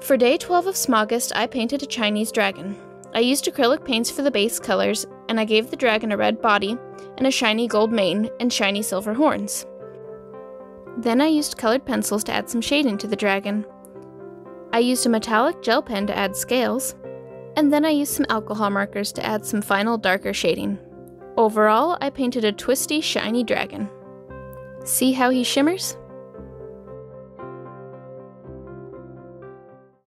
For day 12 of Smaugust, I painted a Chinese dragon. I used acrylic paints for the base colors, and I gave the dragon a red body and a shiny gold mane and shiny silver horns. Then I used colored pencils to add some shading to the dragon. I used a metallic gel pen to add scales, and then I used some alcohol markers to add some final darker shading. Overall, I painted a twisty, shiny dragon. See how he shimmers?